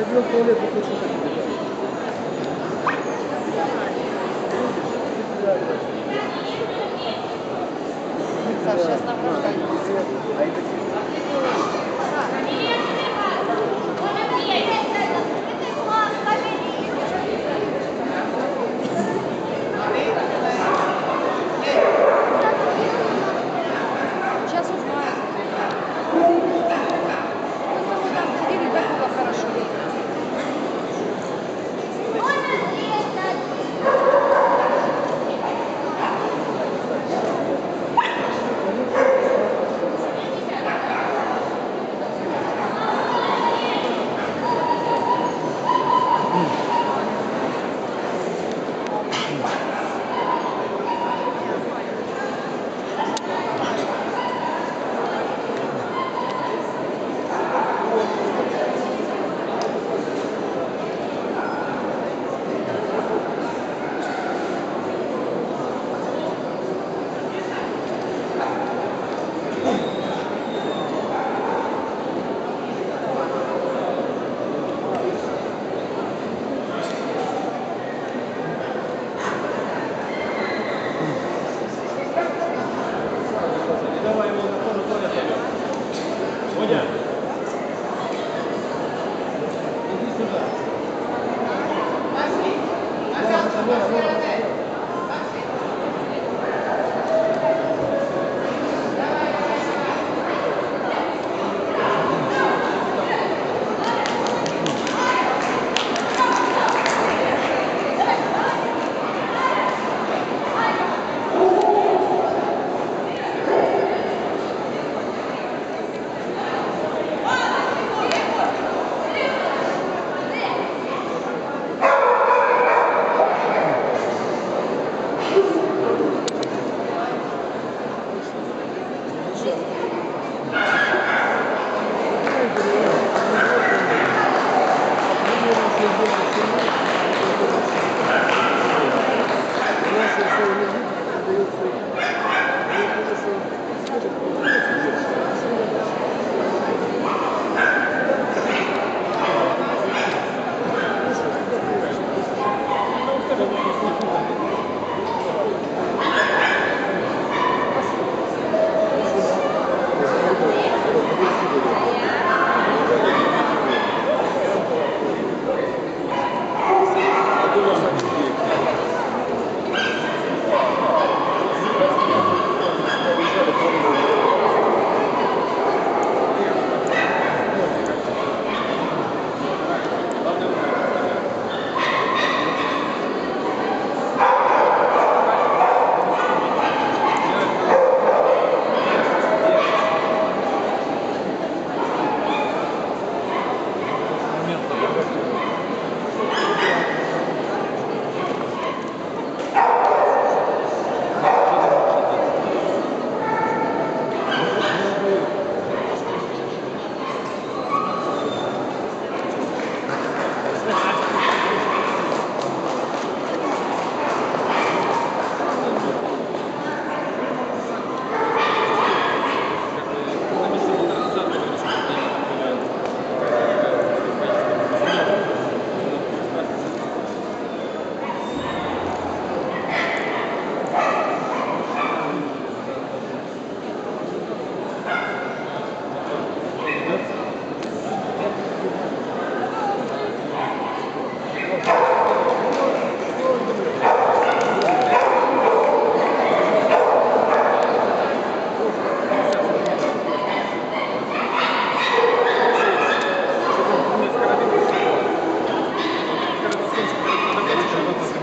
сходил в туалет, и бежал. сейчас награждать. А это Gracias.